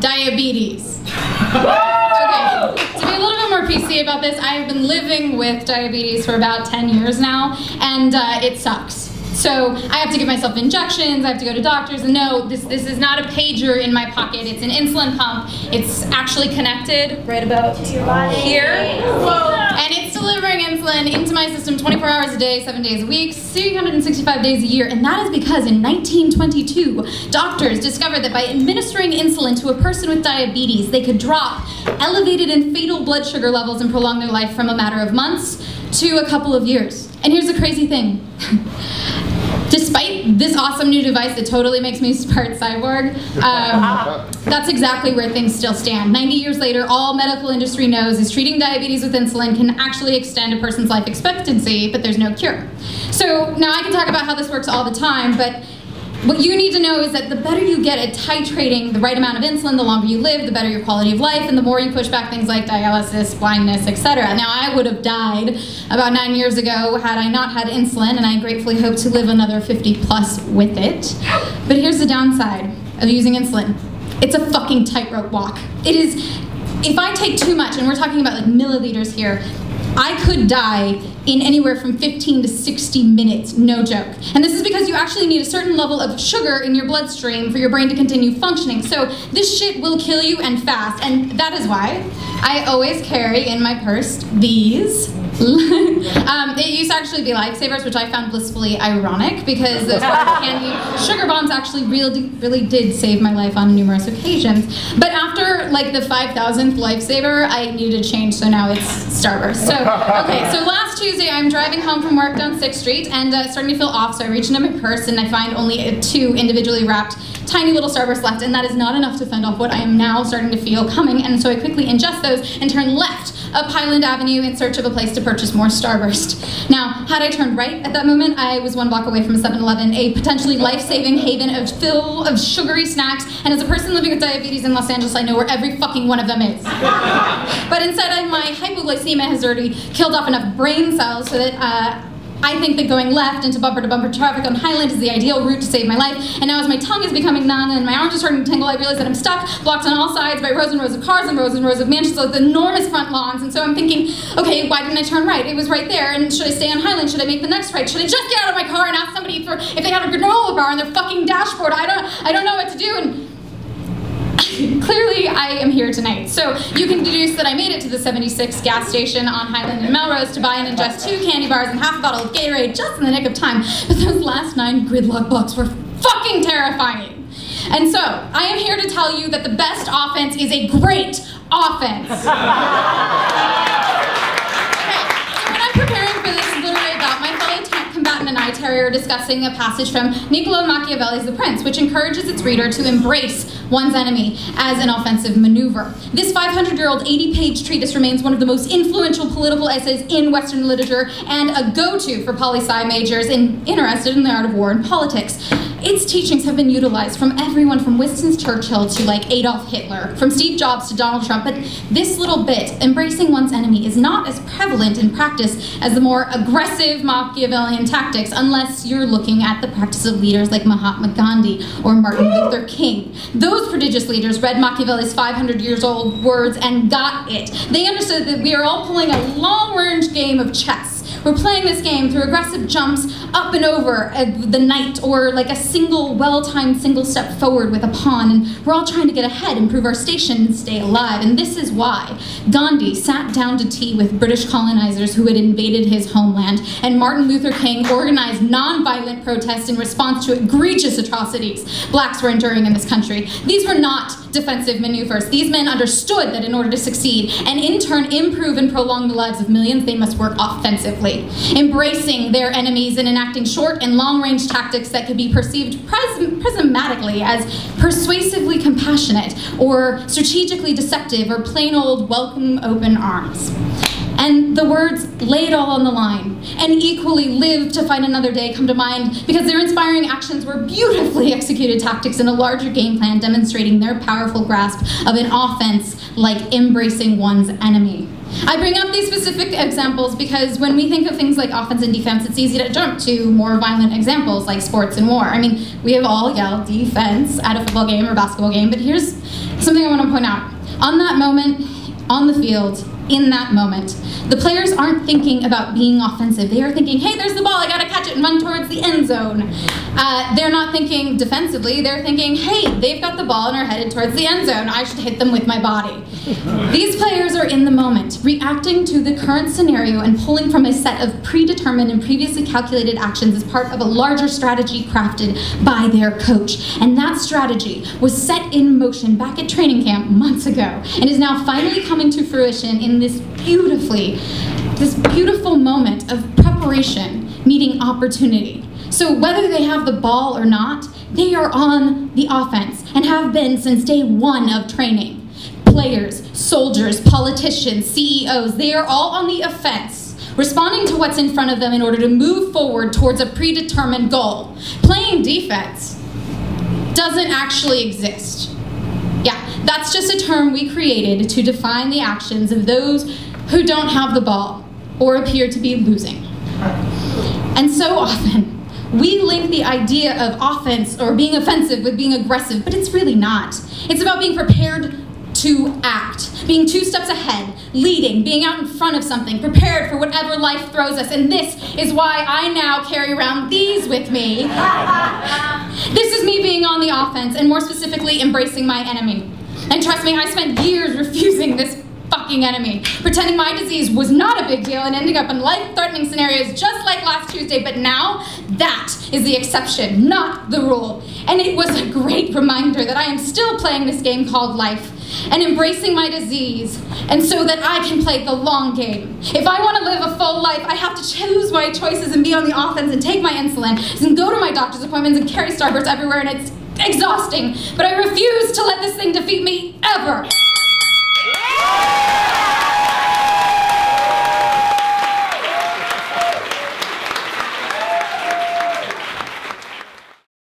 diabetes. okay, to be a little bit more PC about this, I've been living with diabetes for about 10 years now, and uh, it sucks. So I have to give myself injections, I have to go to doctors, and no, this, this is not a pager in my pocket, it's an insulin pump. It's actually connected right about here. And it's delivering insulin into my system 24 hours a day, 7 days a week, 365 days a year. And that is because in 1922, doctors discovered that by administering insulin to a person with diabetes, they could drop elevated and fatal blood sugar levels and prolong their life from a matter of months to a couple of years. And here's the crazy thing. Despite this awesome new device that totally makes me part cyborg, um, that's exactly where things still stand. 90 years later, all medical industry knows is treating diabetes with insulin can actually extend a person's life expectancy, but there's no cure. So now I can talk about how this works all the time, but what you need to know is that the better you get at titrating the right amount of insulin, the longer you live, the better your quality of life, and the more you push back things like dialysis, blindness, etc. Now, I would have died about nine years ago had I not had insulin, and I gratefully hope to live another 50 plus with it. But here's the downside of using insulin. It's a fucking tightrope walk. It is, if I take too much, and we're talking about like milliliters here, I could die in anywhere from 15 to 60 minutes, no joke. And this is because you actually need a certain level of sugar in your bloodstream for your brain to continue functioning. So this shit will kill you and fast. And that is why I always carry in my purse these. Um, it used to actually be lifesavers, which I found blissfully ironic because candy sugar bombs actually really, really did save my life on numerous occasions. But after like the 5,000th lifesaver, I needed a change, so now it's Starburst. So, okay, so last Tuesday I'm driving home from work down 6th Street and uh, starting to feel off, so I reach into my purse and I find only two individually wrapped tiny little Starbursts left, and that is not enough to fend off what I am now starting to feel coming, and so I quickly ingest those and turn left up Highland Avenue in search of a place to purchase more Starburst. Now, had I turned right at that moment, I was one block away from 7-Eleven, a potentially life-saving haven of fill of sugary snacks, and as a person living with diabetes in Los Angeles, I know where every fucking one of them is. but instead, my hypoglycemia has already killed off enough brain cells so that uh, I think that going left into bumper to bumper traffic on Highland is the ideal route to save my life. And now as my tongue is becoming numb and my arms are starting to tingle, I realize that I'm stuck, blocked on all sides by rows and rows of cars and rows and rows of mansions with enormous front lawns. And so I'm thinking, okay, why didn't I turn right? It was right there. And should I stay on Highland? Should I make the next right? Should I just get out of my car and ask somebody for if they had a granola bar on their fucking dashboard? I don't, I don't know what to do. And clearly I am here tonight. So you can deduce that I made it to the 76 gas station on Highland and Melrose to buy and ingest two candy bars and half a bottle of Gatorade just in the nick of time. But those last nine gridlock blocks were fucking terrifying. And so, I am here to tell you that the best offense is a great offense. okay, so when I'm preparing for this literally about my fellow tank combatant and I, Terry, are discussing a passage from Niccolo Machiavelli's The Prince, which encourages its reader to embrace one's enemy as an offensive maneuver. This 500-year-old 80-page treatise remains one of the most influential political essays in Western literature and a go-to for poli-sci majors in, interested in the art of war and politics. Its teachings have been utilized from everyone from Winston Churchill to like Adolf Hitler, from Steve Jobs to Donald Trump, but this little bit, embracing one's enemy, is not as prevalent in practice as the more aggressive Machiavellian tactics, unless you're looking at the practice of leaders like Mahatma Gandhi or Martin Luther King. Those prodigious leaders read Machiavelli's 500 years old words and got it. They understood that we are all playing a long-range game of chess. We're playing this game through aggressive jumps up and over uh, the knight or like a single, well-timed single step forward with a pawn, and we're all trying to get ahead, improve our station, and stay alive. And this is why Gandhi sat down to tea with British colonizers who had invaded his homeland, and Martin Luther King organized non-violent protest in response to egregious atrocities blacks were enduring in this country. These were not defensive maneuvers. These men understood that in order to succeed and in turn improve and prolong the lives of millions, they must work offensively, embracing their enemies and enacting short and long-range tactics that could be perceived prismatically as persuasively compassionate or strategically deceptive or plain old welcome open arms. And the words lay it all on the line and equally live to fight another day come to mind because their inspiring actions were beautifully executed tactics in a larger game plan demonstrating their powerful grasp of an offense like embracing one's enemy. I bring up these specific examples because when we think of things like offense and defense, it's easy to jump to more violent examples like sports and war. I mean, we have all yelled defense at a football game or basketball game, but here's something I want to point out. On that moment, on the field, in that moment. The players aren't thinking about being offensive. They are thinking, hey, there's the ball, I gotta catch it and run towards the end zone. Uh, they're not thinking defensively, they're thinking, hey, they've got the ball and are headed towards the end zone. I should hit them with my body. These players are in the moment, reacting to the current scenario and pulling from a set of predetermined and previously calculated actions as part of a larger strategy crafted by their coach. And that strategy was set in motion back at training camp months ago and is now finally coming to fruition in this beautifully, this beautiful moment of preparation meeting opportunity. So whether they have the ball or not, they are on the offense and have been since day one of training. Players, soldiers, politicians, CEOs, they are all on the offense, responding to what's in front of them in order to move forward towards a predetermined goal. Playing defense doesn't actually exist. Yeah, that's just a term we created to define the actions of those who don't have the ball or appear to be losing. And so often, we link the idea of offense or being offensive with being aggressive, but it's really not. It's about being prepared to act, being two steps ahead, leading, being out in front of something, prepared for whatever life throws us. And this is why I now carry around these with me. this is me being on the offense, and more specifically, embracing my enemy. And trust me, I spent years refusing this fucking enemy, pretending my disease was not a big deal and ending up in life-threatening scenarios just like last Tuesday, but now that is the exception, not the rule. And it was a great reminder that I am still playing this game called life and embracing my disease, and so that I can play the long game. If I want to live a full life, I have to choose my choices and be on the offense and take my insulin and go to my doctor's appointments and carry Starburst everywhere, and it's exhausting. But I refuse to let this thing defeat me ever.